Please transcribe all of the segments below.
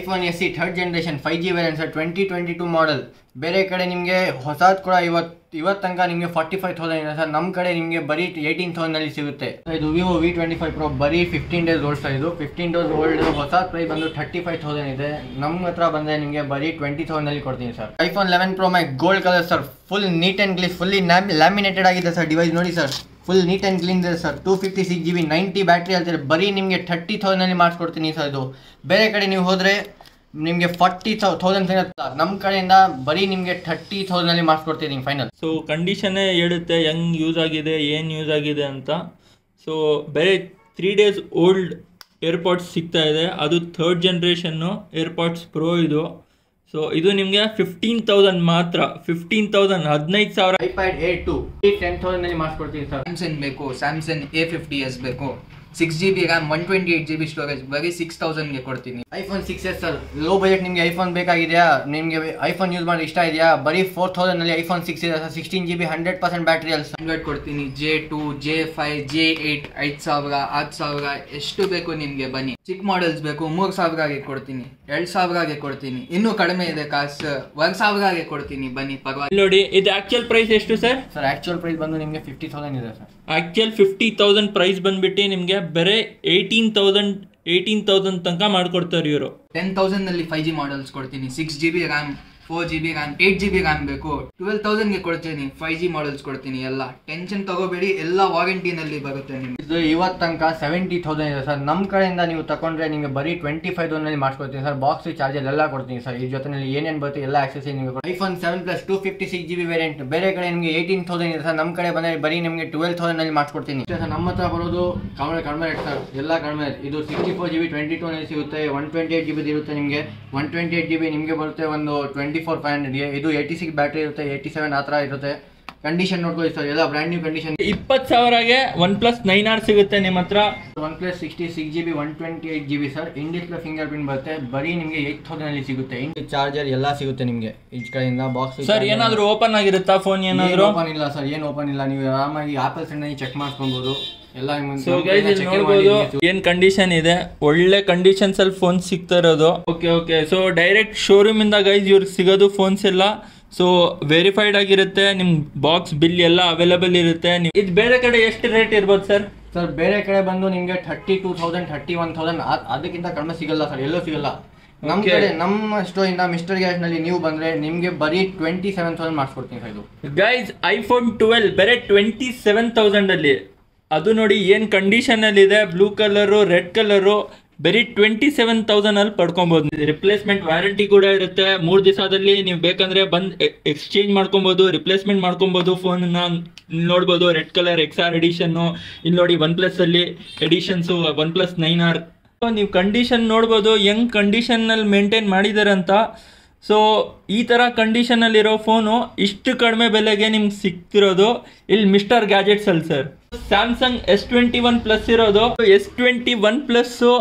IPhone S E third generation five G variants twenty twenty two model ಬೇರೆ ಕಡೆ ನಿಮಗೆ ಹೊಸದು ಕೂಡ ಇವತ್ತು ಇವತ್ತು ತನಕ ನಿಮಗೆ ಫಾರ್ಟಿ ಫೈವ್ ತೌಸಂಡ್ ಇದೆ ಸರ್ ನಮ್ಮ ಕಡೆ ನಿಮಗೆ ಬರೀ ಏಯ್ಟೀನ್ ತೌಸಂಡಲ್ಲಿ ಸಿಗುತ್ತೆ. ಇದು Vivo V twenty five pro ಬರೀ ಫಿಫ್ಟೀನ್ ಡೇಸ್ ಓಲ್ಡ್ ಇದು ಫಿಫ್ಟೀನ್ ಡೇಸ್ ಓಲ್ಡ್ ಹೊಸ ಪ್ರೈಸ್ ಬಂದು ಥರ್ಟಿ ಫೈವ್ ತೌಸಂಡ್ ಇದೆ. ನಮ್ಮ ಹತ್ರ ಬಂದರೆ ನಿಮಗೆ ಬರೀ ಟ್ವೆಂಟಿ ತೌಸಂಡಲ್ಲಿ ಕೊಡ್ತೀನಿ sir iPhone eleven pro my gold colour sir full neat and clean fully laminated ಆಗಿದೆ ಸರ್ ಡಿವೈಸ್ ನೋಡಿ sir full neat and clean ಇದೆ sir two fifty six G B ninety battery ಹೇಳ್ತಾರೆ ಬರೀ ನಿಮಗೆ ಥರ್ಟಿ ತೌಸಂಡಲ್ಲಿ ಮಾಡಿಸ್ಕೊಡ್ತೀನಿ sir ಇದು. ಬೇರೆ ಕಡೆ ನೀವು ಹೋದರೆ ನಿಮಗೆ ಫಾರ್ಟಿ ತೌಸಂಡ್ ಸಿಗುತ್ತೆ ನಮ್ಮ ಕಡೆಯಿಂದ ಬರೀ ನಿಮಗೆ ಥರ್ಟಿ ತೌಸಂಡಲ್ಲಿ ಮಾಡಿಸ್ಕೊಡ್ತೀನಿ ಫೈನಲ್ ಸೊ ಕಂಡೀಷನ್ನೇ ಹೇಳುತ್ತೆ, ಹೆಂಗ್ ಯೂಸ್ ಆಗಿದೆ, ಏನು ಯೂಸ್ ಆಗಿದೆ ಅಂತ. ಸೊ ಬೇರೆ ತ್ರೀ ಡೇಸ್ ಓಲ್ಡ್ ಏರ್ಪಾಡ್ಸ್ ಸಿಗ್ತಾ ಇದೆ. ಅದು ಥರ್ಡ್ ಜನ್ರೇಷನ್ನು ಏರ್ಪಾಡ್ಸ್ ಪ್ರೋ ಇದು. ಸೊ ಇದು ನಿಮಗೆ ಫಿಫ್ಟೀನ್ ತೌಸಂಡ್ ಮಾತ್ರ. ಫಿಫ್ಟೀನ್ ತೌಸಂಡ್ ಹದಿನೈದು ಸಾವಿರ. IPad A two. Ten thousand ಮಾಡಿಸ್ಕೊಡ್ತೀನಿ sir. Samsung ಬೇಕು. ಸ್ಯಾಮ್ಸಂಗ್ ಎ ಫಿಫ್ಟಿ ಎಸ್ ಬೇಕು. Six G B RAM one twenty eight G B storage ಬರೀ ಸಿಕ್ಸ್ ತೌಸಂಡ್ಗೆ ಕೊಡ್ತೀನಿ. IPhone six S sir low budget ನಿಮಗೆ iPhone ಬೇಕಾಗಿದೆಯಾ? ನಿಮಗೆ ಐಫೋನ್ ಯೂಸ್ ಮಾಡಿ ಇಷ್ಟ ಇದೆಯಾ? ಬರೀ ಫೋರ್ ತೌಸಂಡಲ್ಲಿ ಐಫೋನ್ ಸಿಕ್ಸ್ ಇದೆ sir sixteen G B hundred percent battery ಅಲ್ಲಿ ಹಂಡ್ರೆಡ್ ಕೊಡ್ತೀನಿ J two J five J eight ಐದು ಸಾವಿರ ಆರು ಸಾವಿರ ಎಷ್ಟು ಬೇಕು ನಿಮಗೆ ಬನ್ನಿ. ಚಿಕ್ ಮಾಡೆಲ್ಸ್ ಬೇಕು ಮೂರು ಸಾವಿರಗೆ ಕೊಡ್ತೀನಿ ಎರಡು ಸಾವಿರಗೆ ಕೊಡ್ತೀನಿ. ಇನ್ನೂ ಕಡಿಮೆ ಇದೆ ಕಾಸು ಒಂದು ಸಾವಿರಗೆ ಕೊಡ್ತೀನಿ ಬನ್ನಿ ಪರವಾಗಿಲ್ಲ. ನೋಡಿ ಇದು ಆಕ್ಚುಯಲ್ ಪ್ರೈಸ್ ಎಷ್ಟು ಸರ್ ಸರ್ ಆ್ಯಕ್ಚುಯಲ್ ಪ್ರೈಸ್ ಬಂದು ನಿಮಗೆ ಫಿಫ್ಟಿ ತೌಸಂಡ್ ಇದೆ sir actual fifty thousand price ಬಂದ್ಬಿಟ್ಟು ನಿಮಗೆ ಬೇರೆ ಏಯ್ಟೀನ್ ತೌಸಂಡ್ ಏಯ್ಟೀನ್ ತೌಸಂಡ್ ತನಕ ಮಾಡ್ಕೊಡ್ತಾರೆ ಇವರು. ಟೆನ್ ತೌಸಂಡ್ನಲ್ಲಿ ಫೈವ್ ಜಿ ಮಾಡಲ್ಸ್ ಕೊಡ್ತೀನಿ six G B RAM four G B RAM eight G B RAM ಬೇಕು. ಟ್ವೆಲ್ ತೌಸಂಡ್ಗೆ ಕೊಡ್ತೀನಿ. ಫೈವ್ ಜಿ ಮಾಡೆಲ್ಸ್ ಕೊಡ್ತೀನಿ ಎಲ್ಲ. ಟೆನ್ಷನ್ ತಗೋಬೇಡಿ ಎಲ್ಲ ವಾರಂಟಿನಲ್ಲಿ ಬರುತ್ತೆ ನಿಮಗೆ. ಇದು ಇವತ್ತು ತನಕ ಸೆವೆಂಟಿ ತೌಸಂಡ್ ಇದೆ ಸರ್. ನಮ್ಮ ಕಡೆಯಿಂದ ನೀವು ತಗೊಂಡ್ರೆ ನಿಮಗೆ ಬರೀ ಟ್ವೆಂಟಿ ಫೈವ್ ತೌಸಂಡಲ್ಲಿ ಮಾಡ್ಕೊಡ್ತೀನಿ ಸರ್. ಬಾಕ್ಸ್ ಚಾರ್ಜರ್ ಎಲ್ಲ ಕೊಡ್ತೀನಿ ಸರ್. ಈ ಜೊತೆನಲ್ಲಿ ಏನೇನು ಬರುತ್ತೆ ಎಲ್ಲ ಆಕ್ಸೆಸ್ ನಿಮಗೆ iPhone seven plus two fifty six G B variant ಬೇರೆ ಕಡೆ ನಿಮಗೆ ಏಯ್ಟೀನ್ ತೌಸಂಡ್ ಇದೆ ಸರ್. ನಮ್ಮ ಕಡೆ ಬಂದರೆ ಬರೀ ನಿಮಗೆ ಟ್ವೆಲ್ ತೌಸಂಡಲ್ಲಿ ಮಾಡ್ಕೊಡ್ತೀನಿ ಸರ್ ನಮ್ಮ ಹತ್ರ ಬರೋದು ಕಡಿಮೆ ಕಡಿಮೆ ರೇಟ್ ಸರ್. ಎಲ್ಲ ಕಡಿಮೆ. ಇದು sixty four G B twenty ಟೂನಲ್ಲಿ ಸಿಗುತ್ತೆ. One twenty eight G B ಇರುತ್ತೆ ನಿಮಗೆ. One twenty eight G B ನಿಮಗೆ ಬರುತ್ತೆ ಒಂದು ಟ್ವೆಂಟಿ ಫೋರ್ ಫೈವ್ ಹಂಡ್ರೆಡ್ಗೆ ಇದು ಏಯ್ಟಿ ಸಿಕ್ಸ್ ಬ್ಯಾಟ್ರಿ ಇರುತ್ತೆ ಏಯ್ಟಿ ಸೆವೆನ್ ಆ ಥರ ಇರುತ್ತೆ. ಕಂಡೀಷನ್ ನೋಡ್ಕೊಳ್ಳಿ ಸರ್ ಎಲ್ಲ ಬ್ರ್ಯಾಂಡ್ ನ್ಯೂ ಕಂಡೀಷನ್ ಇಪ್ಪತ್ತು ಸಾವಿರಗೆ ಒನ್ ಪ್ಲಸ್ ನೈನ್ ಆರ್ ಸಿಗುತ್ತೆ ನಿಮ್ಮ ಹತ್ರ. One plus sixty six G B one twenty eight G B sir ಇಂಡಿಸ್ plus finger print ಬರುತ್ತೆ. ಬರೀ ನಿಮಗೆ ಏಟ್ ತೌಸಂಡಲ್ಲಿ ಸಿಗುತ್ತೆ. ಇಂಡಿ ಚಾರ್ಜರ್ ಎಲ್ಲ ಸಿಗುತ್ತೆ ನಿಮಗೆ. ಈ ಕಡೆಯಿಂದ ಬಾಕ್ಸ್ ಸರ್ ಏನಾದರೂ ಓಪನ್ ಆಗಿರುತ್ತಾ ಫೋನ್ ಏನಾದರೂ? ಓಪನ್ ಇಲ್ಲ ಸರ್ ಏನು ಓಪನ್ ಇಲ್ಲ. ನೀವು ಆರಾಮಾಗಿ ಆಪಲ್ ಸಣ್ಣ ಚೆಕ್ ಮಾಡ್ಕೊಬೋದು. ನೋಡ್ಬೋದು. ಏನ್ ಕಂಡೀಷನ್ ಇದೆ? ಒಳ್ಳೆ ಕಂಡೀಷನ್ಸ್ ಅಲ್ಲಿ ಫೋನ್ ಸಿಗ್ತಾ ಇರೋದು. Okay okay so direct showroom ಇಂದ ಗೈಸ್ ಇವ್ರಿಗೆ ಸಿಗೋದು ಫೋನ್ಸ್ ಎಲ್ಲ. ಸೊ ವೆರಿಫೈಡ್ ಆಗಿರುತ್ತೆ ನಿಮ್ ಬಾಕ್ಸ್ ಬಿಲ್ ಎಲ್ಲ ಅವೈಲಬಲ್ ಇರುತ್ತೆ. ನೀವು ಇದು ಬೇರೆ ಕಡೆ ಎಷ್ಟು ರೇಟ್ ಇರ್ಬೋದು ಸರ್ ಸರ್ ಬೇರೆ ಕಡೆ ಬಂದು ನಿಮಗೆ thirty two thousand thirty one thousand ಅದಕ್ಕಿಂತ ಕಡಿಮೆ ಸಿಗಲ್ಲ ಸರ್ ಎಲ್ಲೂ ಸಿಗಲ್ಲ. ನಮ್ಮ. ಕಡೆ ನಮ್ಮ ಸ್ಟೋರಿಂದ ಮಿಸ್ಟರ್ ಗ್ಯಾಸ್ನಲ್ಲಿ ನೀವು ಬಂದ್ರೆ ನಿಮಗೆ ಬರೀ ಟ್ವೆಂಟಿ ಸೆವೆನ್ ತೌಸಂಡ್ ಮಾಡಿಸ್ಕೊಡ್ತೀನಿ ಸರ್ ಇದು. ಗೈಸ್ ಐಫೋನ್ ಟ್ವೆಲ್ ಬೇರೆ ಟ್ವೆಂಟಿ ಸೆವೆನ್ ತೌಸಂಡಲ್ಲಿ ಅದು ನೋಡಿ ಏನು ಕಂಡೀಷನ್ ಅಲ್ಲಿ ಇದೆ ಬ್ಲೂ ಕಲರು ರೆಡ್ ಕಲರು ಬರೀ ಟ್ವೆಂಟಿ ಸೆವೆನ್ ತೌಸಂಡ್ ಅಲ್ಲಿ ಪಡ್ಕೊಬಹುದು ರಿಪ್ಲೇಸ್ಮೆಂಟ್ ವ್ಯಾರಂಟಿ ಕೂಡ ಇರುತ್ತೆ. ಮೂರ್ ದಿವಸದಲ್ಲಿ ನೀವು ಬೇಕಂದ್ರೆ ಬಂದ್ ಎಕ್ಸ್ಚೇಂಜ್ ಮಾಡ್ಕೊಬಹುದು ರಿಪ್ಲೇಸ್ಮೆಂಟ್ ಮಾಡ್ಕೊಬಹುದು ಫೋನ್ ನೋಡ್ಬೋದು, red colour X R edition ಇಲ್ಲಿ ನೋಡಿ ಒನ್ ಪ್ಲಸ್ ಅಲ್ಲಿ editions one plus nine R ನೀವು ಕಂಡೀಷನ್ ನೋಡ್ಬೋದು ಹೆಂಗ್ ಕಂಡೀಷನ್ ಅಲ್ಲಿ ಮೇಂಟೈನ್ ಮಾಡಿದ್ದಾರೆ ಅಂತ ಸೊ ಈ ಥರ ಕಂಡೀಷನಲ್ಲಿರೋ ಫೋನು ಇಷ್ಟು ಕಡಿಮೆ ಬೆಲೆಗೆ ನಿಮ್ಗೆ ಸಿಕ್ತಿರೋದು ಇಲ್ಲಿ ಮಿಸ್ಟರ್ ಗ್ಯಾಜೆಟ್ಸ್ ಅಲ್ಲಿ sir Samsung S twenty one plus ಇರೋದು. ಎಸ್ ಟ್ವೆಂಟಿ ಒನ್ ಪ್ಲಸ್ಸು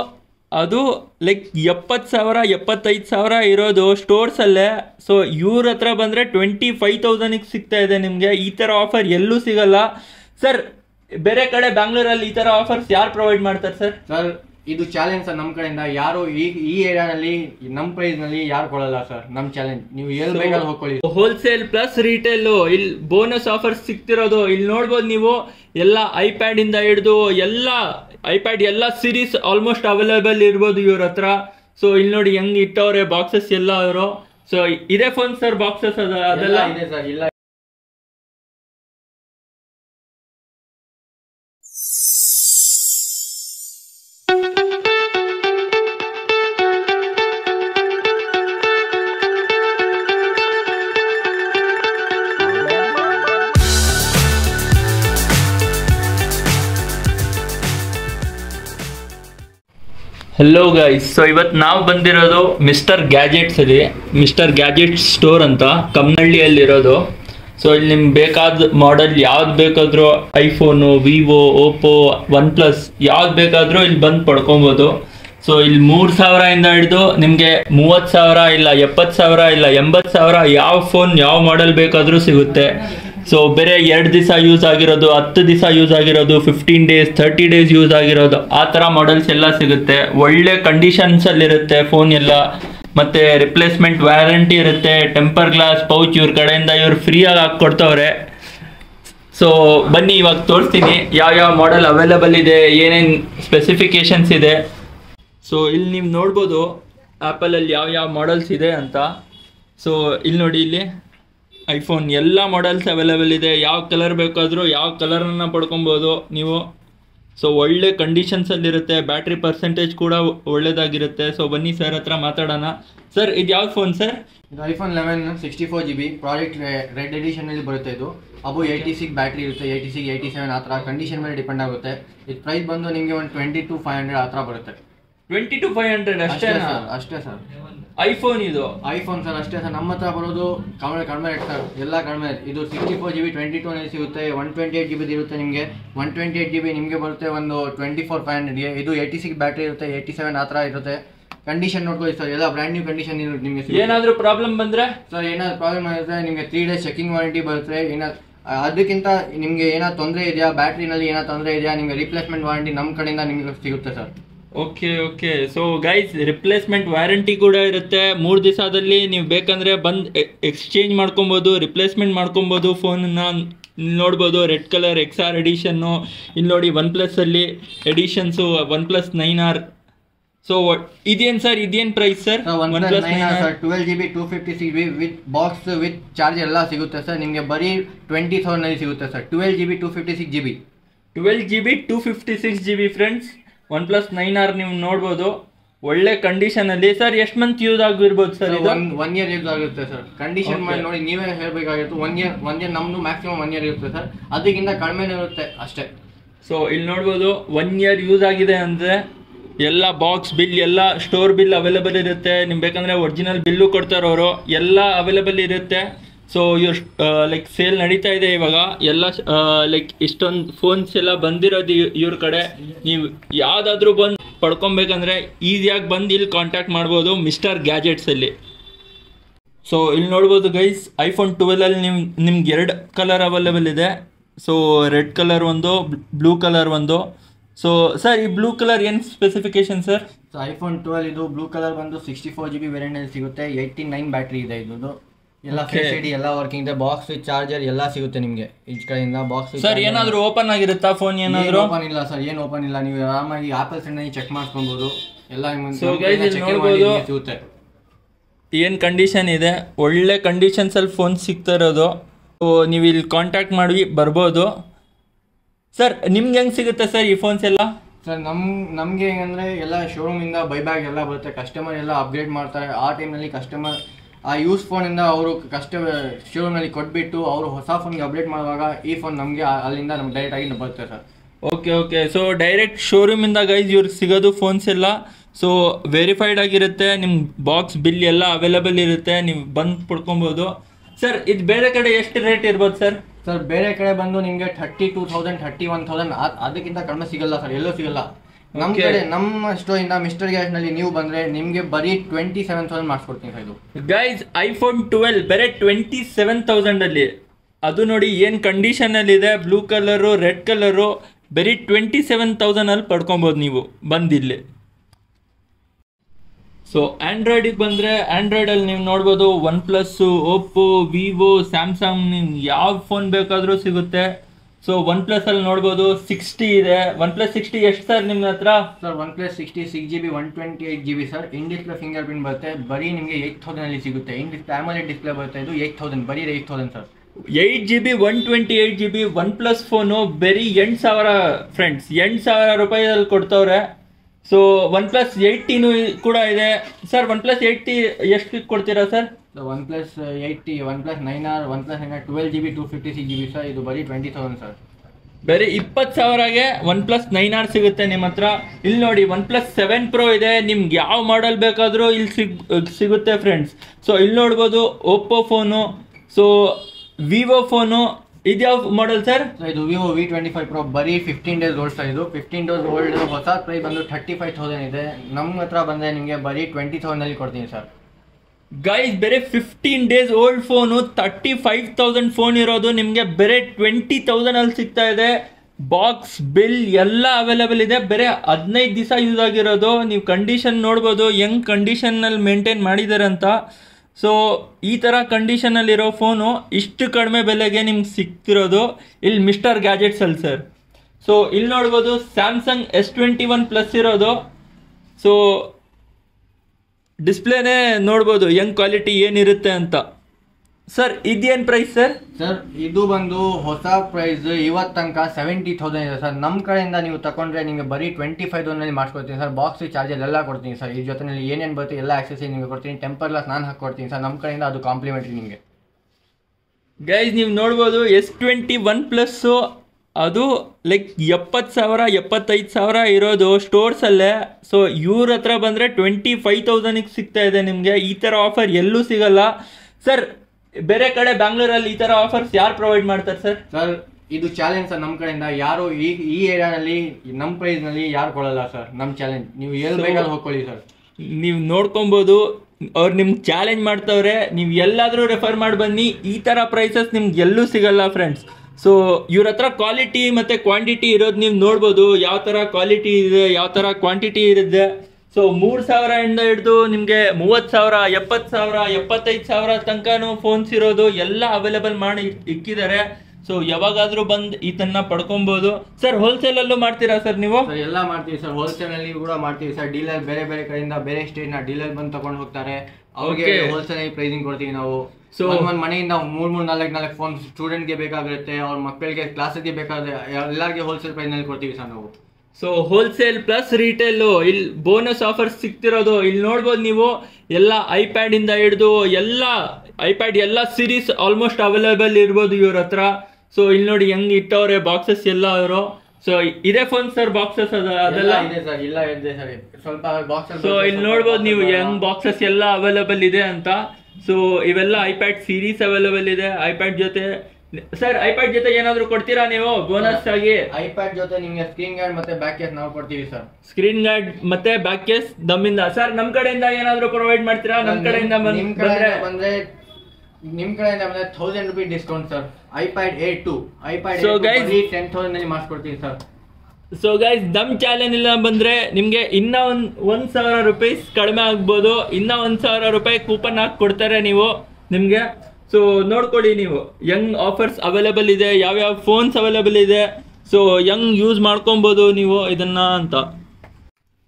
ಅದು ಲೈಕ್ ಎಪ್ಪತ್ತು ಸಾವಿರ ಎಪ್ಪತ್ತೈದು ಸಾವಿರ ಇರೋದು ಸ್ಟೋರ್ಸಲ್ಲೇ ಸೊ ಇವ್ರ ಹತ್ರ ಬಂದರೆ ಟ್ವೆಂಟಿ ಫೈವ್ ತೌಸಂಡಿಗೆ ಸಿಗ್ತಾ ಇದೆ ನಿಮಗೆ. ಈ ಥರ ಆಫರ್ ಎಲ್ಲೂ ಸಿಗಲ್ಲ. ಸರ್ ಬೇರೆ ಕಡೆ ಬ್ಯಾಂಗ್ಳೂರಲ್ಲಿ ಈ ಥರ ಆಫರ್ಸ್ ಯಾರು ಪ್ರೊವೈಡ್ ಮಾಡ್ತಾರೆ ಸರ್ ಸರ್ ಇದು ಚಾಲೆಂಜ್ ಸರ್ ನಮ್ಮ ಕಡೆಯಿಂದ. ಯಾರು ಈ ಈ ಏರಿಯಾನಲ್ಲಿ ನಮ್ಮ ಪ್ರೈಸ್ನಲ್ಲಿ ಯಾರು ಕೊಡಲ್ಲ ಸರ್ ನಮ್ಮ ಚಾಲೆಂಜ್ ನೀವು ಎಲ್ಲಿ ಬೇಕಾದ್ರೂ ಹೋಗ್ಕೊಳ್ಳಿ. ಹೋಲ್ಸೇಲ್ ಪ್ಲಸ್ ರಿಟೇಲ್ ಇಲ್ಲಿ ಬೋನಸ್ ಆಫರ್ಸ್ ಸಿಗ್ತಿರೋದು ಇಲ್ಲಿ ನೋಡ್ಬೋದು ನೀವು. ಎಲ್ಲ ಐಪ್ಯಾಡ್ ಇಂದ ಹಿಡಿದು ಎಲ್ಲ ಐಪ್ಯಾಡ್ ಎಲ್ಲ ಸೀರೀಸ್ ಆಲ್ಮೋಸ್ಟ್ ಅವೈಲೇಬಲ್ ಇರ್ಬೋದು ಇವ್ರ ಹತ್ರ. ಸೊ ಇಲ್ಲಿ ನೋಡಿ ಹೆಂಗ್ ಇಟ್ಟವ್ರೆ ಬಾಕ್ಸಸ್ ಎಲ್ಲ ಅವರು. ಸೊ ಇದೇ ಫೋನ್ ಸರ್ ಬಾಕ್ಸಸ್ ಅದ ಅದೆಲ್ಲ? ಹೆಲೋ ಗೈಸ್ ಸೊ ಇವತ್ತು ನಾವು ಬಂದಿರೋದು ಮಿಸ್ಟರ್ ಗ್ಯಾಜೆಟ್ಸ್ ಅಲ್ಲಿ. ಮಿಸ್ಟರ್ ಗ್ಯಾಜೆಟ್ ಸ್ಟೋರ್ ಅಂತ, ಕಮ್ನಳ್ಳಿಯಲ್ಲಿರೋದು. ಸೊ ಇಲ್ಲಿ ನಿಮ್ಗೆ ಬೇಕಾದ ಮಾಡೆಲ್ ಯಾವ್ದು ಬೇಕಾದರೂ iPhone Vivo Oppo one plus ಯಾವ್ದು ಬೇಕಾದರೂ ಇಲ್ಲಿ ಬಂದು ಪಡ್ಕೊಬೋದು. ಸೊ ಇಲ್ಲಿ ಮೂರು ಸಾವಿರದಿಂದ ಹಿಡಿದು ನಿಮಗೆ ಮೂವತ್ತು ಸಾವಿರ ಇಲ್ಲ, ಎಪ್ಪತ್ತು ಸಾವಿರ ಇಲ್ಲ, ಎಂಬತ್ತು ಸಾವಿರ ಯಾವ ಫೋನ್ ಯಾವ ಮಾಡೆಲ್ ಬೇಕಾದರೂ ಸಿಗುತ್ತೆ. ಸೊ ಬೇರೆ ಎರಡು ದಿವಸ ಯೂಸ್ ಆಗಿರೋದು, ಹತ್ತು ದಿವಸ ಯೂಸ್ ಆಗಿರೋದು fifteen days thirty days use ಆಗಿರೋದು, ಆ ಥರ ಮಾಡಲ್ಸ್ ಎಲ್ಲ ಸಿಗುತ್ತೆ. ಒಳ್ಳೆ ಕಂಡೀಷನ್ಸಲ್ಲಿರುತ್ತೆ ಫೋನ್ ಎಲ್ಲ. ಮತ್ತು ರಿಪ್ಲೇಸ್ಮೆಂಟ್ ವ್ಯಾರಂಟಿ ಇರುತ್ತೆ ಟೆಂಪರ್ ಗ್ಲಾಸ್ ಪೌಚ್ ಇವ್ರ ಕಡೆಯಿಂದ ಇವ್ರು ಫ್ರೀಯಾಗಿ ಹಾಕ್ಕೊಡ್ತವ್ರೆ ಸೊ ಬನ್ನಿ ಇವಾಗ ತೋರಿಸ್ತೀನಿ ಯಾವ ಯಾವ ಮಾಡೆಲ್ ಅವೈಲೇಬಲ್ ಇದೆ, ಏನೇನು ಸ್ಪೆಸಿಫಿಕೇಶನ್ಸ್ ಇದೆ. ಸೊ ಇಲ್ಲಿ ನೀವು ನೋಡ್ಬೋದು ಆ್ಯಪಲಲ್ಲಿ ಯಾವ ಯಾವ ಮಾಡೆಲ್ಸ್ ಇದೆ ಅಂತ. ಸೊ ಇಲ್ಲಿ ನೋಡಿ ಇಲ್ಲಿ. ಐಫೋನ್ ಎಲ್ಲ ಮಾಡೆಲ್ಸ್ ಅವೈಲೇಬಲ್ ಇದೆ. ಯಾವ ಕಲರ್ ಬೇಕಾದರೂ ಯಾವ ಕಲರನ್ನು ಪಡ್ಕೊಬೋದು ನೀವು. ಸೊ ಒಳ್ಳೆ ಕಂಡೀಷನ್ಸಲ್ಲಿರುತ್ತೆ ಬ್ಯಾಟ್ರಿ ಪರ್ಸೆಂಟೇಜ್ ಕೂಡ ಒಳ್ಳೇದಾಗಿರುತ್ತೆ. ಸೊ ಬನ್ನಿ ಸರ್ ಹತ್ರ ಮಾತಾಡೋಣ. ಸರ್ ಇದು ಯಾವ ಫೋನ್ ಸರ್ ಇದು iPhone eleven sixty four G B product red ಎಡಿಷನಲ್ಲಿ ಬರುತ್ತೆ ಇದು. ಅಬು ಏಯ್ಟಿ ಸಿಕ್ಸ್ ಬ್ಯಾಟ್ರಿ ಇರುತ್ತೆ. ಏಯ್ಟಿ ಸಿಕ್ಸ್ ಏಯ್ಟಿ ಸೆವೆನ್ ಆ ಥರ ಕಂಡೀಷನ್ ಮೇಲೆ ಡಿಪೆಂಡ್ ಆಗುತ್ತೆ. ಇದು ಪ್ರೈಸ್ ಬಂದು ನಿಮಗೆ ಒಂದು ಟ್ವೆಂಟಿ ಟು ಫೈವ್ ಹಂಡ್ರೆಡ್ ಆ ಥರ ಬರುತ್ತೆ. ಟ್ವೆಂಟಿ ಟು ಫೈವ್ ಹಂಡ್ರೆಡ್ ಅಷ್ಟೇ ಸರ್ ಅಷ್ಟೇ ಸರ್ ಐಫೋನ್ ಇದು. ಐಫೋನ್ ಸರ್ ಅಷ್ಟೇ ಸರ್. ನಮ್ಮ ಹತ್ರ ಬರೋದು ಕಡಿಮೆ ಕಡಿಮೆ ರೇಟ್ ಸರ್. ಎಲ್ಲ ಕಡಿಮೆ. ಇದು sixty four G B twenty ಟೂನಲ್ಲಿ ಸಿಗುತ್ತೆ. One twenty eight G B ಇರುತ್ತೆ ನಿಮಗೆ. One twenty eight G B ನಿಮಗೆ ಬರುತ್ತೆ ಒಂದು ಟ್ವೆಂಟಿ ಫೋರ್ ಫೈವ್ ಹಂಡ್ರೆಡ್ಗೆ ಇದು ಏಯ್ಟಿ ಸಿಕ್ಸ್ ಬ್ಯಾಟ್ರಿ ಇರುತ್ತೆ. ಏಯ್ಟಿ ಸೆವೆನ್ ಆ ಥರ ಇರುತ್ತೆ. ಕಂಡೀಷನ್ ನೋಡ್ಕೊಳ್ಳಿ ಸರ್. ಎಲ್ಲ ಬ್ರ್ಯಾಂಡ್ ನ್ಯೂ ಕಂಡೀಷನ್ ನಿಮಗೆ ಸಿಗುತ್ತೆ. ಏನಾದರೂ ಪ್ರಾಬ್ಲಮ್ ಬಂದರೆ? ಸರ್ ಏನಾದರೂ ಪ್ರಾಬ್ಲಮ್ ಆಗುತ್ತೆ ನಿಮಗೆ ತ್ರೀ ಡೇಸ್ ಚೆಕಿಂಗ್ ವಾರಂಟಿ ಬರುತ್ತೆ. ಏನಾದ್ರು ಅದಕ್ಕಿಂತ ನಿಮಗೆ ಏನಾದ್ರು ತೊಂದರೆ ಇದೆಯಾ? ಬ್ಯಾಟ್ರಿನಲ್ಲಿ ಏನಾದ್ರು ತೊಂದರೆ ಇದೆಯಾ? ನಿಮಗೆ ರಿಪ್ಲೇಸ್ಮೆಂಟ್ ವಾರಂಟಿ ನಮ್ಮ ಕಡೆಯಿಂದ ನಿಮಗೆ ಸಿಗುತ್ತೆ sir. Okay okay. So guys replacement warranty ಕೂಡ ಇರುತ್ತೆ. ಮೂರು ದಿವಸದಲ್ಲಿ ನೀವು ಬೇಕಂದರೆ ಬಂದು ಎಕ್ಸ್ಚೇಂಜ್ ಮಾಡ್ಕೊಬೋದು ರಿಪ್ಲೇಸ್ಮೆಂಟ್ ಮಾಡ್ಕೊಬೋದು ಫೋನನ್ನ ನೋಡ್ಬೋದು red colour X R edition ಇಲ್ಲಿ ನೋಡಿ one ಪ್ಲಸ್ಸಲ್ಲಿ editions one plus nine R so ಇದೇನು ಸರ್ ಇದೇನು price sir one plus nine sir R twelve G B two fifty six B with box with charge ಎಲ್ಲ ಸಿಗುತ್ತೆ sir ನಿಮಗೆ ಬರೀ twenty ತೌಸಂಡಲ್ಲಿ ಸಿಗುತ್ತೆ sir twelve G B two fifty six G B twelve G B two fifty six G B friends one plus nine R ನೀವು ನೋಡ್ಬೋದು. ಒಳ್ಳೆ condition ಅಲ್ಲಿ. ಸರ್ ಎಷ್ಟು ಮಂತ್ ಯೂಸ್ ಆಗಿರ್ಬೋದು ಸರ್ ಇದು? ಒನ್ ಒನ್ ಇಯರ್ ಯೂಸ್ ಆಗುತ್ತೆ sir condition. ಮಾಡಿ ನೋಡಿ ನೀವೇ ಹೇಳಬೇಕಾಗಿತ್ತು. ಒನ್ ಇಯರ್ ಒನ್ ಇಯರ್ ನಮ್ದು ಮ್ಯಾಕ್ಸಿಮಮ್ ಒನ್ ಇಯರ್ ಇರುತ್ತೆ ಸರ್ ಅದಕ್ಕಿಂತ ಕಡಿಮೆನೇ ಇರುತ್ತೆ ಅಷ್ಟೇ. ಸೊ ಇಲ್ಲಿ ನೋಡ್ಬೋದು ಒನ್ ಇಯರ್ ಯೂಸ್ ಆಗಿದೆ ಅಂದರೆ ಎಲ್ಲ ಬಾಕ್ಸ್ ಬಿಲ್ ಎಲ್ಲ ಸ್ಟೋರ್ ಬಿಲ್ ಅವೈಲೇಬಲ್ ಇರುತ್ತೆ. ನಿಮ್ಗೆ ಬೇಕಂದರೆ ಒರಿಜಿನಲ್ ಬಿಲ್ಲು ಕೊಡ್ತಾರೆ ಅವರು ಎಲ್ಲ ಅವೈಲೇಬಲ್ ಇರುತ್ತೆ. ಸೊ ಇವ್ರ ಲೈಕ್ ಸೇಲ್ ನಡೀತಾ ಇದೆ ಇವಾಗ. ಎಲ್ಲ ಲೈಕ್ ಇಷ್ಟೊಂದು ಫೋನ್ಸ್ ಎಲ್ಲ ಬಂದಿರೋದು ಇವ್- ಇವ್ರ ಕಡೆ. ನೀವು ಯಾವುದಾದ್ರೂ ಬಂದು ಪಡ್ಕೊಬೇಕಂದ್ರೆ ಈಸಿಯಾಗಿ ಬಂದು ಇಲ್ಲಿ ಕಾಂಟ್ಯಾಕ್ಟ್ ಮಾಡ್ಬೋದು ಮಿಸ್ಟರ್ ಗ್ಯಾಜೆಟ್ಸಲ್ಲಿ ಸೊ ಇಲ್ಲಿ ನೋಡ್ಬೋದು ಗೈಸ್ ಐಫೋನ್ ಟ್ವೆಲಲ್ಲಿ ನಿಮ್, ನಿಮ್ಗೆ ಎರಡು ಕಲರ್ ಅವೈಲೇಬಲ್ ಇದೆ. ಸೊ ರೆಡ್ ಕಲರ್ ಒಂದು ಬ್ಲೂ ಕಲರ್ ಒಂದು. ಸೊ ಸರ್ ಈ ಬ್ಲೂ ಕಲರ್ ಏನು specification sir so iPhone twelve ಇದು ಬ್ಲೂ ಕಲರ್ ಬಂದು ಸಿಕ್ಸ್ಟಿ ಫೋರ್ ಜಿ ಬಿ ವೇರಿಯಂಟಲ್ಲಿ ಸಿಗುತ್ತೆ. ಏಯ್ಟಿ ನೈನ್ ಬ್ಯಾಟ್ರಿ ಇದೆ ಇದು ಎಲ್ಲ ಫೆಸಿಟಿ ಫೇಸ್ ಐಡಿ ಎಲ್ಲ ವರ್ಕಿಂಗ್ ಇದೆ. ಬಾಕ್ಸ್ ವಿತ್ ಚಾರ್ಜರ್ ಎಲ್ಲ ಸಿಗುತ್ತೆ ನಿಮಗೆ. ಈಚ್ ಕಡೆಯಿಂದ ಬಾಕ್ಸ್ ಸರ್ ಏನಾದರೂ ಓಪನ್ ಆಗಿರುತ್ತಾ ಫೋನ್ ಏನಾದರೂ? ಓಪನ್ ಇಲ್ಲ ಸರ್ ಏನು ಓಪನ್ ಇಲ್ಲ. ನೀವು ಆರಾಮಾಗಿ ಆಪಲ್ ಸೆಂಡ್ ಚೆಕ್ ಮಾಡ್ಕೊಬೋದು. ಎಲ್ಲ ನೋಡ್ಬೋದು. ಸಿಗುತ್ತೆ. ಏನು ಕಂಡೀಷನ್ ಇದೆ? ಒಳ್ಳೆ ಕಂಡೀಷನ್ಸಲ್ಲಿ ಫೋನ್ ಸಿಗ್ತಾ ಇರೋದು. ನೀವು ಇಲ್ಲಿ ಕಾಂಟ್ಯಾಕ್ಟ್ ಮಾಡಿ ಬರ್ಬೋದು. ಸರ್ ನಿಮ್ಗೆ ಹೆಂಗೆ ಸಿಗುತ್ತೆ ಸರ್ ಈ ಫೋನ್ಸ್ ಎಲ್ಲ? ಸರ್ ನಮ್ ನಮಗೆ ಹೆಂಗಂದ್ರೆ ಎಲ್ಲ ಶೋರೂಮಿಂದ ಬೈಬ್ಯಾಗ್ ಎಲ್ಲ ಬರುತ್ತೆ. ಕಸ್ಟಮರ್ ಎಲ್ಲ ಅಪ್ಗ್ರೇಡ್ ಮಾಡ್ತಾರೆ. ಆ ಟೈಮಲ್ಲಿ ಕಸ್ಟಮರ್ ಆ ಯೂಸ್ ಫೋನಿಂದ ಅವರು ಕಸ್ಟಮರ್ ಶೋರೂಮಲ್ಲಿ ಕೊಟ್ಬಿಟ್ಟು ಅವರು ಹೊಸ ಫೋನ್ಗೆ ಅಪ್ಡೇಟ್ ಮಾಡುವಾಗ ಈ ಫೋನ್ ನಮಗೆ ಅಲ್ಲಿಂದ ನಮ್ಗೆ ಡೈರೆಕ್ಟಾಗಿ ಬರುತ್ತೆ sir. Okay okay so direct ಶೋರೂಮಿಂದ guys ಇವ್ರಿಗೆ ಸಿಗೋದು ಫೋನ್ಸ್ ಎಲ್ಲ. ಸೊ ವೆರಿಫೈಡ್ ಆಗಿರುತ್ತೆ. ನಿಮ್ಮ ಬಾಕ್ಸ್ ಬಿಲ್ ಎಲ್ಲ ಅವೈಲೇಬಲ್ ಇರುತ್ತೆ. ನೀವು ಬಂದು ಪಡ್ಕೊಬೋದು. ಸರ್ ಇದು ಬೇರೆ ಕಡೆ ಎಷ್ಟು ರೇಟ್ ಇರ್ಬೋದು ಸರ್ ಸರ್ ಬೇರೆ ಕಡೆ ಬಂದು ನಿಮಗೆ thirty two thousand thirty one thousand ಅದಕ್ಕಿಂತ ಕಡಿಮೆ ಸಿಗಲ್ಲ ಸರ್ ಎಲ್ಲೂ ಸಿಗಲ್ಲ. Okay. ಕಡೆ ನಮ್ಮ ಸ್ಟೋರಿಂದ ಮಿಸ್ಟರ್ ಗ್ಯಾಸ್ನಲ್ಲಿ ನೀವು ಬಂದ್ರೆ ನಿಮಗೆ ಬರೀ ಟ್ವೆಂಟಿ ಸೆವೆನ್ ತೌಸಂಡ್ ಮಾಡಿಸ್ಕೊಡ್ತೀನಿ ಸರ್ ಇದು ಗೈಸ್ ಐಫೋನ್ ಟ್ವೆಲ್ ಬೇರೆ ಟ್ವೆಂಟಿ ಸೆವೆನ್ ತೌಸಂಡಲ್ಲಿ ಅದು ನೋಡಿ ಏನು ಕಂಡೀಷನಲ್ಲಿದೆ ಬ್ಲೂ ಕಲರು ರೆಡ್ ಕಲರು ಬರೀ ಟ್ವೆಂಟಿ ಸೆವೆನ್ ತೌಸಂಡಲ್ಲಿ ಪಡ್ಕೊಬೋದು ನೀವು. ಬಂದಿಲ್ಲಿ. ಸೊ ಆ್ಯಂಡ್ರಾಯ್ಡಿಗೆ ಬಂದರೆ ಆ್ಯಂಡ್ರಾಯ್ಡಲ್ಲಿ ನೀವು ನೋಡ್ಬೋದು one plus Oppo Vivo Samsung ನಿಮ್ಗೆ ಯಾವ ಫೋನ್ ಬೇಕಾದರೂ ಸಿಗುತ್ತೆ. ಸೊ ಒನ್ ಪ್ಲಸ್ಸಲ್ಲಿ ನೋಡ್ಬೋದು ಸಿಕ್ಸ್ಟಿ ಇದೆ. ಒನ್ ಪ್ಲಸ್ ಸಿಕ್ಸ್ಟಿ ಎಷ್ಟು ಸರ್ ನಿಮ್ಮ ಹತ್ರ? Sir one plus sixty six G B one twenty eight G B sir in display fingerprint ಬರುತ್ತೆ. ಬರೀ ನಿಮಗೆ ಏಯ್ಟ್ ತೌಸಂಡಲ್ಲಿ ಸಿಗುತ್ತೆ. ಇನ್ ಡಿಸ್ಪ್ಲೇ ಆಮೋಲೆಡ್ ಡಿಸ್ಪ್ಲೇ ಬರುತ್ತೆ ಇದು ಏಟ್ ತೌಸಂಡ್ ಬರೀ eight thousand sir eight G B one twenty eight G B one plus phone ಬರೀ ಎಂಟು ಸಾವಿರ ಫ್ರೆಂಡ್ಸ್ ಎಂಟು ಸಾವಿರ ರೂಪಾಯಿಯಲ್ಲಿ ಕೊಡ್ತವ್ರೆ. ಸೊ ಒನ್ ಪ್ಲಸ್ ಏಯ್ಟಿನೂ ಕೂಡ ಇದೆ. Sir one plus eight T ಎಷ್ಟು ಕೊಡ್ತೀರಾ sir one plus eight T one plus nine R one plus nine R twelve G B two fifty six G B sir ಇದು ಬರೀ ಟ್ವೆಂಟಿ ತೌಸಂಡ್ ಸರ್ ಬರೀ ಇಪ್ಪತ್ತು ಸಾವಿರಗೆ ಒನ್ ಪ್ಲಸ್ ನೈನ್ ಆರ್ ಸಿಗುತ್ತೆ ನಿಮ್ಮ ಹತ್ರ. ಇಲ್ಲಿ ನೋಡಿ ಒನ್ ಪ್ಲಸ್ ಸೆವೆನ್ ಪ್ರೋ ಇದೆ. ನಿಮ್ಗೆ ಯಾವ ಮಾಡಲ್ ಬೇಕಾದರೂ ಇಲ್ಲಿ ಸಿಗ್ ಸಿಗುತ್ತೆ ಫ್ರೆಂಡ್ಸ್ ಸೊ ಇಲ್ಲಿ ನೋಡ್ಬೋದು Oppo phone so Vivo phone ಇದು ಯಾವ ಮಾಡಲ್ ಸರ್ ಸೊ ಇದು Vivo V twenty five pro ಬರೀ ಫಿಫ್ಟೀನ್ ಡೇಸ್ ಓಲ್ಡ್ ಸರ್ ಇದು ಫಿಫ್ಟೀನ್ ಡೇಸ್ ಓಲ್ಡ್ ಹೊಸ ಪ್ರೈಸ್ ಬಂದು ಥರ್ಟಿ ಫೈವ್ ತೌಸಂಡ್ ಇದೆ. ನಮ್ಮ ಹತ್ರ ಬಂದರೆ ನಿಮಗೆ ಬರೀ ಟ್ವೆಂಟಿ ತೌಸಂಡಲ್ಲಿ ಕೊಡ್ತೀನಿ ಸರ್ ಗೈಸ್ ಬೇರೆ fifteen days old phone thirty five thousand phone ಇರೋದು, ನಿಮಗೆ ಬೇರೆ ಟ್ವೆಂಟಿ ತೌಸಂಡಲ್ಲಿ ಸಿಗ್ತಾ ಇದೆ. ಬಾಕ್ಸ್ ಬಿಲ್ ಎಲ್ಲ ಅವೈಲೇಬಲ್ ಇದೆ. ಬೇರೆ ಹದಿನೈದು ದಿವಸ ಯೂಸ್ ಆಗಿರೋದು. ನೀವು ಕಂಡೀಷನ್ ನೋಡ್ಬೋದು ಹೆಂಗ್ ಕಂಡೀಷನ್ನಲ್ಲಿ ಮೇಂಟೈನ್ ಮಾಡಿದ್ದಾರೆ ಅಂತ. ಸೊ ಈ ಥರ ಕಂಡೀಷನಲ್ಲಿರೋ ಫೋನು ಇಷ್ಟು ಕಡಿಮೆ ಬೆಲೆಗೆ ನಿಮ್ಗೆ ಸಿಗ್ತಿರೋದು. ಇಲ್ಲಿ ಮಿಸ್ಟರ್ ಗ್ಯಾಜೆಟ್ಸಲ್ಲಿ ಸರ್ ಸೊ ಇಲ್ಲಿ ನೋಡ್ಬೋದು Samsung S twenty one plus ಇರೋದು. ಸೊ ಡಿಸ್ಪ್ಲೇನೇ ನೋಡ್ಬೋದು ಯಂಗ್ ಕ್ವಾಲಿಟಿ ಏನಿರುತ್ತೆ ಅಂತ. ಸರ್ ಇದೇನು ಪ್ರೈಸ್ ಸರ್? ಸರ್ ಇದು ಬಂದು ಹೊಸ ಪ್ರೈಸ್ ಇವತ್ತು ತನಕ ಸೆವೆಂಟಿ ತೌಸಂಡ್ ಇದೆ. ಸರ್ ನಮ್ಮ ಕಡೆಯಿಂದ ನೀವು ತಗೊಂಡ್ರೆ ನಿಮಗೆ ಬರೀ ಟ್ವೆಂಟಿ ಫೈವ್ ತೌಸಂಡಲ್ಲಿ ಮಾಡ್ಕೊಡ್ತೀನಿ ಸರ್ ಬಾಕ್ಸ್ ಚಾರ್ಜರ್ ಎಲ್ಲ ಕೊಡ್ತೀನಿ ಸರ್. ಈ ಜೊತೆಯಲ್ಲಿ ಏನೇನು ಬರುತ್ತೆ ಎಲ್ಲ ಆಕ್ಸೆಸ್ ನಿಮಗೆ ಕೊಡ್ತೀನಿ. ಟೆಂಪರ್ ಗ್ಲಾಸ್ ನಾನು ಹಾಕ್ಕೊಡ್ತೀನಿ ಸರ್. ನಮ್ಮ ಕಡೆಯಿಂದ ಅದು ಕಾಂಪ್ಲಿಮೆಂಟ್ರಿ ನಿಮಗೆ. ಗೈಸ್ ನೀವು ನೋಡ್ಬೋದು ಎಸ್ ಟ್ವೆಂಟಿ ಒನ್ ಪ್ಲಸ್ಸು ಅದು ಲೈಕ್ ಎಪ್ಪತ್ತು ಸಾವಿರ ಎಪ್ಪತ್ತೈದು ಸಾವಿರ ಇರೋದು ಸ್ಟೋರ್ಸಲ್ಲೇ ಸೊ ಇವ್ರ ಹತ್ರ ಬಂದರೆ ಟ್ವೆಂಟಿ ಫೈವ್ ತೌಸಂಡಿಗೆ ಸಿಗ್ತಾ ಇದೆ ನಿಮಗೆ. ಈ ಥರ ಆಫರ್ ಎಲ್ಲೂ ಸಿಗಲ್ಲ. ಸರ್ ಬೇರೆ ಕಡೆ ಬ್ಯಾಂಗ್ಳೂರಲ್ಲಿ ಈ ಥರ ಆಫರ್ಸ್ ಯಾರು ಪ್ರೊವೈಡ್ ಮಾಡ್ತಾರೆ ಸರ್ ಸರ್ ಇದು ಚಾಲೆಂಜ್ ಸರ್ ನಮ್ಮ ಕಡೆಯಿಂದ. ಯಾರು ಈ ಈ ಏರಿಯಾದಲ್ಲಿ ನಮ್ಮ ಪ್ರೈಸ್ನಲ್ಲಿ ಯಾರು ಕೊಡಲ್ಲ ಸರ್ ನಮ್ಮ ಚಾಲೆಂಜ್ ನೀವು ಎಲ್ಲಿ ಬೇಕಲ್ಲಿ ಹೋಗ್ಕೊಳ್ಳಿ ಸರ್ ನೀವು ನೋಡ್ಕೊಬೋದು. ಅವ್ರು ನಿಮ್ಗೆ ಚಾಲೆಂಜ್ ಮಾಡ್ತವ್ರೆ. ನೀವು ಎಲ್ಲಾದರೂ ರೆಫರ್ ಮಾಡಿ ಬನ್ನಿ. ಈ ಥರ ಪ್ರೈಸಸ್ ನಿಮ್ಗೆ ಎಲ್ಲೂ ಸಿಗಲ್ಲ ಫ್ರೆಂಡ್ಸ್ ಸೊ ಇವ್ರ ಹತ್ರ ಕ್ವಾಲಿಟಿ ಮತ್ತೆ ಕ್ವಾಂಟಿಟಿ ಇರೋದು ನೀವು ನೋಡ್ಬೋದು. ಯಾವ ತರ ಕ್ವಾಲಿಟಿ ಇದೆ ಯಾವ ತರ ಕ್ವಾಂಟಿಟಿ ಇರುತ್ತೆ. ಸೊ ಮೂರು ಇಂದ ಹಿಡಿದು ನಿಮಗೆ ಮೂವತ್ತು ಸಾವಿರ ಎಪ್ಪತ್ತು ಸಾವಿರ ಎಪ್ಪತ್ತೈದು ಸಾವಿರ ತನಕನೂ ಫೋನ್ಸ್ ಇರೋದು ಎಲ್ಲ ಅವೈಲೇಬಲ್ ಮಾಡಿ ಇಕ್ಕಿದ್ದಾರೆ. ಸೊ ಯಾವಾಗಾದ್ರೂ ಬಂದು ಇದನ್ನ ಪಡ್ಕೊಬಹುದು ಸರ್ ಹೋಲ್ಸೇಲಲ್ಲೂ ಮಾಡ್ತೀರಾ ಸರ್ ನೀವು? ಎಲ್ಲ ಮಾಡ್ತೀವಿ ಸರ್ ಹೋಲ್ಸೇಲ್ ಅಲ್ಲಿ ಕೂಡ ಮಾಡ್ತೀವಿ ಸರ್ ಡೀಲರ್ ಬೇರೆ ಬೇರೆ ಕಡೆಯಿಂದ ಬೇರೆ ಸ್ಟೇಟ್ನ ಡೀಲರ್ ಬಂದು ತಗೊಂಡು ಹೋಗ್ತಾರೆ. ಅವ್ರಿಗೆ. ಹೋಲ್ಸೇಲ್ ಪ್ರೈಸಿಂಗ್ ಕೊಡ್ತೀವಿ ನಾವು. So- ಒಂದ್ ಮನೆಯಿಂದ ಮೂರ್ ಮೂರ್ ನಾಲ್ಕು ನಾಲ್ಕು ಫೋನ್ ಸ್ಟೂಡೆಂಟ್ಗೆ ಬೇಕಾಗಿರುತ್ತೆ ಅವ್ರ ಮಕ್ಕಳಿಗೆ ಕ್ಲಾಸಿಗೆ ಬೇಕಾದ್ರೆ ಎಲ್ಲರಿಗೆ ಹೋಲ್ಸೇಲ್ ಪ್ರೈಸ್ನಲ್ಲಿ ಕೊಡ್ತೀವಿ ಸರ್ ನಾವು. ಸೊ ಹೋಲ್ಸೇಲ್ ಪ್ಲಸ್ ರಿಟೇಲು ಇಲ್ಲಿ ಬೋನಸ್ ಆಫರ್ಸ್ ಸಿಗ್ತಿರೋದು ಇಲ್ಲಿ ನೋಡ್ಬೋದು ನೀವು ಎಲ್ಲ ಐಪ್ಯಾಡ್ ಇಂದ ಹಿಡಿದು ಎಲ್ಲ ಐಪ್ಯಾಡ್ ಎಲ್ಲ ಸೀರೀಸ್ ಆಲ್ಮೋಸ್ಟ್ ಅವೈಲೇಬಲ್ ಇರ್ಬೋದು ಇವ್ರ ಹತ್ರ. ಸೊ ಇಲ್ಲಿ ನೋಡಿ ಹೆಂಗ್ ಇಟ್ಟವ್ರೆ ಬಾಕ್ಸಸ್ ಎಲ್ಲ ಅವರು. ಸೊ ಇದೇ ಫೋನ್ ಸರ್ ಬಾಕ್ಸಸ್ ಅದ ಅದೆಲ್ಲ? ಇದೆ ಸರ್ ಇಲ್ಲ ಇದೆ ಸರ್. ಸ್ವಲ್ಪ ಬಾಕ್ಸಸ್ ಸೊ ಇಲ್ಲಿ ನೋಡ್ಬೋದು ನೀವು ಹೆಂಗ್ ಬಾಕ್ಸಸ್ ಎಲ್ಲ ಅವೈಲೇಬಲ್ ಇದೆ ಅಂತ. ಸೊ ಇವೆಲ್ಲ ಐಪ್ಯಾಡ್ ಸೀರೀಸ್ ಅವೈಲೇಬಲ್ ಇದೆ. ಐಪ್ಯಾಡ್ ಜೊತೆ ಸರ್ ಐಪ್ಯಾಡ್ ಜೊತೆ ಏನಾದ್ರು ಕೊಡ್ತೀರಾ ನೀವು? ಬೋನಸ್ ಆಗಿ. ಐಪ್ಯಾಡ್ ಜೊತೆ ನಿಮಗೆ ಸ್ಕ್ರೀನ್ ಗಾರ್ಡ್ ಮತ್ತೆ ಬ್ಯಾಕ್ ಕೇಸ್ ನಾವು ಕೊಡ್ತೀವಿ ಸರ್ ಸ್ಕ್ರೀನ್ ಗಾರ್ಡ್ ಮತ್ತೆ ಬ್ಯಾಕ್ ಕೇಸ್ ನಮ್ಮಿಂದ. ಸರ್ ನಮ್ ಕಡೆಯಿಂದ ಏನಾದ್ರು ಪ್ರೊವೈಡ್ ಮಾಡ್ತೀರಾ? ನಮ್ ಕಡೆಯಿಂದ ಬಂದ್ರೆ ನಿಮ್ ಕಡೆಯಿಂದ ಬಂದ್ರೆ thousand rupees discount sir iPad A two iPad ten thousand ಅಲ್ಲಿ ಸರ್ ಸೊ ಗೈಸ್ ದಮ್ ಚಾಲೆಂಜ್ ಇಲ್ಲ ಬಂದರೆ ನಿಮಗೆ ಇನ್ನ ಒಂದು ಒಂದು ಸಾವಿರ ರುಪೀಸ್ ಕಡಿಮೆ ಆಗ್ಬೋದು. ಇನ್ನ ಒಂದು ಸಾವಿರ ರೂಪಾಯಿ ಕೂಪನ್ ಹಾಕಿ ಕೊಡ್ತಾರೆ ನೀವು ನಿಮಗೆ. ಸೊ ನೋಡ್ಕೊಳ್ಳಿ ನೀವು ಯಂಗ್ ಆಫರ್ಸ್ ಅವೈಲೇಬಲ್ ಇದೆ, ಯಾವ್ಯಾವ ಫೋನ್ಸ್ ಅವೈಲೇಬಲ್ ಇದೆ. ಸೊ ಯಂಗ್ ಯೂಸ್ ಮಾಡ್ಕೊಬೋದು ನೀವು ಇದನ್ನ ಅಂತ.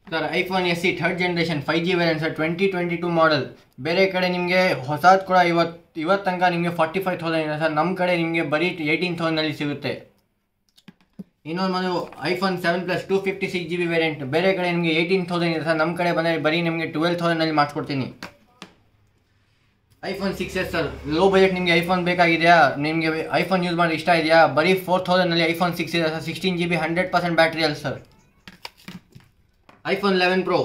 Sir iPhone SE third generation five G variant sir twenty twenty two model ಬೇರೆ ಕಡೆ ನಿಮಗೆ ಹೊಸದು ಕೂಡ ಇವತ್ತು ಇವತ್ತು ತನಕ ನಿಮಗೆ ಫಾರ್ಟಿ ಫೈವ್ ತೌಸಂಡ್ ಇದೆ. ಸರ್ ನಮ್ಮ ಕಡೆ ನಿಮಗೆ ಬರೀ ಏಯ್ಟೀನ್ ತೌಸಂಡಲ್ಲಿ ಸಿಗುತ್ತೆ. ಇನ್ನೊಂದು ಮನೆ iPhone seven plus two fifty six G B variant ಬೇರೆ ಕಡೆ ನಿಮಗೆ ಏಯ್ಟೀನ್ ತೌಸಂಡ್ ಇದೆ ಸರ್. ನಮ್ಮ ಕಡೆ ಬಂದರೆ ಬರೀ ನಿಮಗೆ ಟ್ವೆಲ್ ತೌಸಂಡಲ್ಲಿ ಮಾಡಿಸ್ಕೊಡ್ತೀನಿ. IPhone six S sir. Low budget ನಿಮಗೆ ಐಫೋನ್ ಬೇಕಾಗಿದೆಯಾ? ನಿಮಗೆ ಐಫೋನ್ ಯೂಸ್ ಮಾಡಿ ಇಷ್ಟ ಇದೆಯಾ? ಬರೀ ಫೋರ್ ತೌಸಂಡಲ್ಲಿ ಐಫೋನ್ ಸಿಕ್ಸ್ ಇದೆ sir. Sixteen G B hundred percent battery ಅಲ್ಲಿ sir. IPhone eleven pro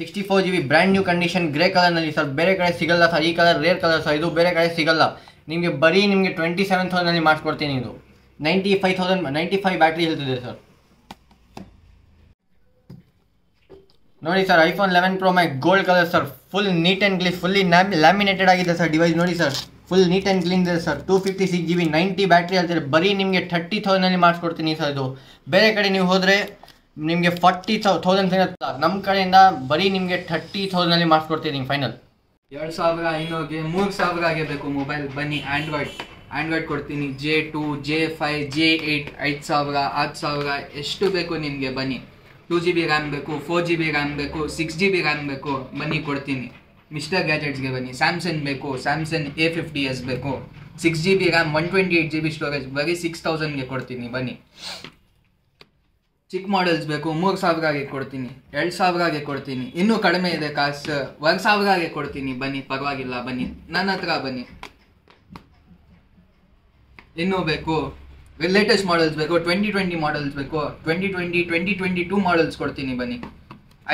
sixty four G B brand new condition grey ಕಲರ್ನಲ್ಲಿ sir. ಬೇರೆ ಕಡೆ ಸಿಗಲ್ಲ ಸರ್. ಈ ಕಲರ್ ರೇರ್ ಕಲರ್ ಸರ್. ಇದು ಬೇರೆ ಕಡೆ ಸಿಗಲ್ಲ. ನಿಮಗೆ ಬರೀ ನಿಮಗೆ ಟ್ವೆಂಟಿ ಸೆವೆನ್ ತೌಸಂಡಲ್ಲಿ ಮಾಡಿಸ್ಕೊಡ್ತೀನಿ ಇದು. Ninety five thousand ninety five battery ಇರ್ತದೆ ಸರ್ ನೋಡಿ sir iPhone eleven pro my gold colour sir full neat and clean fully laminated ಆಗಿದೆ ಸರ್ ಡಿವೈಸ್ ನೋಡಿ sir full neat and clean ಇದೆ sir two fifty six G B ninety battery ಹೇಳ್ತಾರೆ ಬರೀ ನಿಮಗೆ thirty ತೌಸಂಡಲ್ಲಿ ಮಾಡಿಸ್ಕೊಡ್ತೀನಿ sir ಇದು. ಬೇರೆ ಕಡೆ ನೀವು ಹೋದರೆ ನಿಮಗೆ ಫಾರ್ಟಿ ತೌಸಂಡ್ ಸಿಗುತ್ತೆ ನಮ್ಮ ಕಡೆಯಿಂದ ಬರೀ ನಿಮಗೆ ಥರ್ಟಿ ತೌಸಂಡಲ್ಲಿ ಮಾಡಿಸ್ಕೊಡ್ತೀನಿ ಫೈನಲ್ ಎರಡು ಸಾವಿರ ಐನೂರಿಗೆ ಮೂರು ಸಾವಿರ ಆಗಿರಬೇಕು ಮೊಬೈಲ್ ಬನ್ನಿ ಆ್ಯಂಡ್ರಾಯ್ಡ್ ಆ್ಯಂಡ್ರಾಯ್ಡ್ ಕೊಡ್ತೀನಿ J two J five J eight ಐದು ಸಾವಿರ ಹತ್ತು ಸಾವಿರ, ಎಷ್ಟು ಬೇಕು ನಿಮಗೆ ಬನ್ನಿ. ಟೂ ಜಿ ಬಿ ರ್ಯಾಮ್ ಬೇಕು ಫೋರ್ ಜಿ ಬಿ ರ್ಯಾಮ್ ಬೇಕು ಸಿಕ್ಸ್ ಜಿ ಬಿ ರ್ಯಾಮ್ ಬೇಕು, ಬನ್ನಿ ಕೊಡ್ತೀನಿ. ಮಿಸ್ಟರ್ ಗ್ಯಾಜೆಟ್ಸ್ಗೆ ಬನ್ನಿ ಸ್ಯಾಮ್ಸಂಗ್ ಬೇಕು ಸ್ಯಾಮ್ಸಂಗ್ ಎ ಫಿಫ್ಟಿ ಎಸ್ ಬೇಕು. Six G B RAM one twenty eight G B storage ಬರೀ ಸಿಕ್ಸ್ ತೌಸಂಡ್ಗೆ ಕೊಡ್ತೀನಿ, ಬನ್ನಿ. ಚಿಕ್ಕ ಮಾಡೆಲ್ಸ್ ಬೇಕು, ಮೂರು ಸಾವಿರಗೆ ಕೊಡ್ತೀನಿ, ಎರಡು ಸಾವಿರಗೆ ಕೊಡ್ತೀನಿ. ಇನ್ನೂ ಕಡಿಮೆ ಇದೆ ಕಾಸು, ಒಂದು ಸಾವಿರಗೆ ಕೊಡ್ತೀನಿ, ಬನ್ನಿ, ಪರವಾಗಿಲ್ಲ, ಬನ್ನಿ. ನನ್ನ ಹತ್ರ ಬನ್ನಿ. ಇನ್ನೂ ಬೇಕು ಲೇಟೆಸ್ಟ್ ಮಾಡೆಲ್ಸ್ ಬೇಕು ಟ್ವೆಂಟಿ ಟ್ವೆಂಟಿ ಮಾಡೆಲ್ಸ್ ಬೇಕು twenty twenty twenty twenty two models ಕೊಡ್ತೀನಿ ಬನ್ನಿ.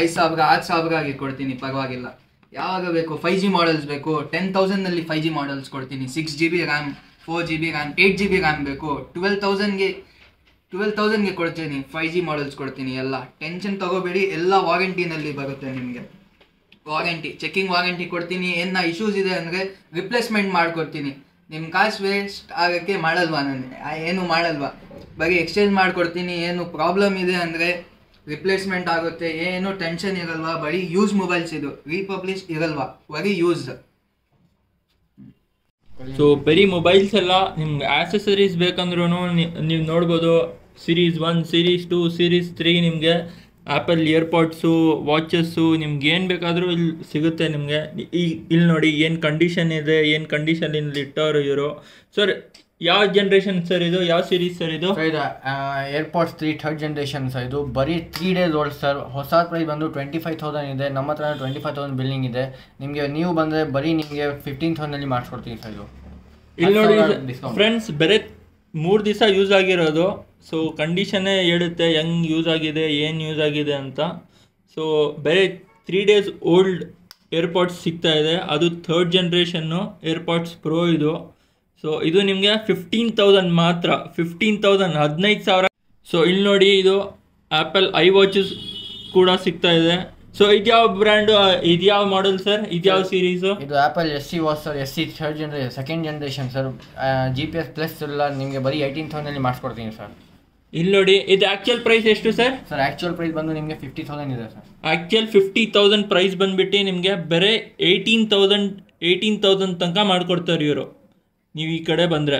ಐದು ಸಾವಿರ ಆರು ಸಾವಿರಗಾಗಿ ಕೊಡ್ತೀನಿ, ಪರವಾಗಿಲ್ಲ. ಯಾವಾಗ ಬೇಕು? ಫೈವ್ ಜಿ ಮಾಡೆಲ್ಸ್ ಬೇಕು ಟೆನ್ ತೌಸಂಡ್ನಲ್ಲಿ ಫೈವ್ ಜಿ ಮಾಡೆಲ್ಸ್ ಕೊಡ್ತೀನಿ. Six G B RAM four G B RAM eight G B RAM ಬೇಕು. ಟ್ವೆಲ್ ತೌಸಂಡ್ಗೆ ಟ್ವೆಲ್ ತೌಸಂಡ್ಗೆ ಕೊಡ್ತೀನಿ ಫೈವ್ ಜಿ ಮಾಡೆಲ್ಸ್ ಕೊಡ್ತೀನಿ ಎಲ್ಲ. ಟೆನ್ಷನ್ ತಗೋಬೇಡಿ, ಎಲ್ಲ ವಾರಂಟಿನಲ್ಲಿ ಬರುತ್ತೆ ನಿಮಗೆ. ವಾರಂಟಿ ಚೆಕಿಂಗ್ ವಾರಂಟಿ ಕೊಡ್ತೀನಿ. ಏನ ಇಶ್ಯೂಸ್ ಇದೆ ಅಂದರೆ ರಿಪ್ಲೇಸ್ಮೆಂಟ್ ಮಾಡ್ಕೊಡ್ತೀನಿ. ನಿಮ್ಮ ಕಾಸು ವೇಸ್ಟ್ ಆಗೋಕ್ಕೆ ಮಾಡಲ್ವಾ ನಾನು? ಏನು ಮಾಡಲ್ವಾ? ಬರೀ ಎಕ್ಸ್ಚೇಂಜ್ ಮಾಡ್ಕೊಡ್ತೀನಿ, ಏನು ಪ್ರಾಬ್ಲಮ್ ಇದೆ ಅಂದರೆ ರಿಪ್ಲೇಸ್ಮೆಂಟ್ ಆಗುತ್ತೆ, ಏನು ಟೆನ್ಷನ್ ಇರಲ್ವಾ? ಬರೀ ಯೂಸ್ ಮೊಬೈಲ್ಸ್ ಇದು ರೀಪಬ್ಲಿಷ್ ಇರಲ್ವಾ? ಬರೀ ಯೂಸ್ ಸೊ ಬರೀ ಮೊಬೈಲ್ಸ್ ಎಲ್ಲ ನಿಮ್ಗೆ ಆಕ್ಸೆಸರೀಸ್ ಬೇಕಂದ್ರೂ ನೀವು ನೋಡ್ಬೋದು series one series two series three ನಿಮಗೆ ಆ್ಯಪಲ್ ಇಯರ್ಪಾಡ್ಸು ವಾಚಸ್ಸು ನಿಮ್ಗೆ ಏನು ಬೇಕಾದರೂ ಇಲ್ಲಿ ಸಿಗುತ್ತೆ ನಿಮಗೆ. ಇಲ್ಲಿ ನೋಡಿ ಏನು ಕಂಡೀಷನ್ ಇದೆ ಏನು ಕಂಡೀಷನ್ ಇಲ್ಲಿ ಇಟ್ಟವರು ಇವರು. ಸರ್ ಯಾವ ಜನ್ರೇಷನ್ ಸರ್ ಇದು? ಯಾವ ಸೀರೀಸ್ ಸರ್ ಇದು? ಇದು AirPods three third generation sir ಇದು ಬರೀ ತ್ರೀ ಡೇಸ್ ಓಲ್ಡ್ ಸರ್ ಹೊಸ ಪ್ರೈಸ್ ಬಂದು ಟ್ವೆಂಟಿ ಫೈವ್ ತೌಸಂಡ್ ಇದೆ. ನಮ್ಮ ಹತ್ರ ಟ್ವೆಂಟಿ ಫೈವ್ ತೌಸಂಡ್ ಬಿಲ್ಡಿಂಗ್ ಇದೆ. ನಿಮಗೆ ನೀವು ಬಂದರೆ ಬರೀ ನಿಮಗೆ ಫಿಫ್ಟೀನ್ ತೌಸಂಡಲ್ಲಿ ಮಾಡಿಸ್ಕೊಡ್ತೀನಿ ಸರ್ ಇದು. ಇಲ್ಲಿ ನೋಡಿ ಫ್ರೆಂಡ್ಸ್ ಬರೀ ಮೂರು ದಿವಸ ಯೂಸ್ ಆಗಿರೋದು. ಸೊ ಕಂಡೀಷನ್ನೇ ಹೇಳುತ್ತೆ, ಹೆಂಗ್ ಯೂಸ್ ಆಗಿದೆ, ಏನು ಯೂಸ್ ಆಗಿದೆ ಅಂತ. ಸೊ ಬೇರೆ ತ್ರೀ ಡೇಸ್ ಓಲ್ಡ್ ಏರ್ಪಾಡ್ಸ್ ಸಿಗ್ತಾ ಇದೆ. ಅದು ಥರ್ಡ್ ಜನ್ರೇಷನ್ನು ಏರ್ಪಾಡ್ಸ್ ಪ್ರೋ ಇದು. ಸೊ ಇದು ನಿಮಗೆ ಫಿಫ್ಟೀನ್ ತೌಸಂಡ್ ಮಾತ್ರ. ಫಿಫ್ಟೀನ್ ತೌಸಂಡ್ ಹದಿನೈದು ಸಾವಿರ. ಸೊ ಇಲ್ಲಿ ನೋಡಿ ಇದು ಆ್ಯಪಲ್ ಐ ವಾಚಸ್ ಕೂಡ ಸಿಗ್ತಾ ಇದೆ. ಸೊ ಇದ್ಯಾವ ಬ್ರ್ಯಾಂಡ್ ಇದ್ಯಾವ ಮಾಡೆಲ್ ಸರ್ ಇದ್ಯಾವ ಸೀರೀಸ್ ಇದು Apple SE watch sir SE third generation second generation sir G P S plus ಎಲ್ಲ ನಿಮಗೆ ಬರೀ ಏಯ್ಟೀನ್ ತೌಸಂಡಲ್ಲಿ ಮಾಡಿಸ್ಕೊಡ್ತೀನಿ ಸರ್ ಇಲ್ಲಿ ನೋಡಿ ಇದು ಆ್ಯಕ್ಚುಯಲ್ ಪ್ರೈಸ್ ಎಷ್ಟು ಸರ್ ಸರ್ ಆ್ಯಕ್ಚುಯಲ್ ಪ್ರೈಸ್ ಬಂದು ನಿಮಗೆ ಫಿಫ್ಟಿ ತೌಸಂಡ್ ಇದೆ sir actual fifty thousand price ಬಂದುಬಿಟ್ಟು ನಿಮಗೆ ಬರೀ ಏಯ್ಟೀನ್ ತೌಸಂಡ್ ಏಯ್ಟೀನ್ ತೌಸಂಡ್ ತನಕ ಮಾಡಿಕೊಡ್ತಾರೆ ಇವರು. ನೀವು ಈ ಕಡೆ ಬಂದರೆ.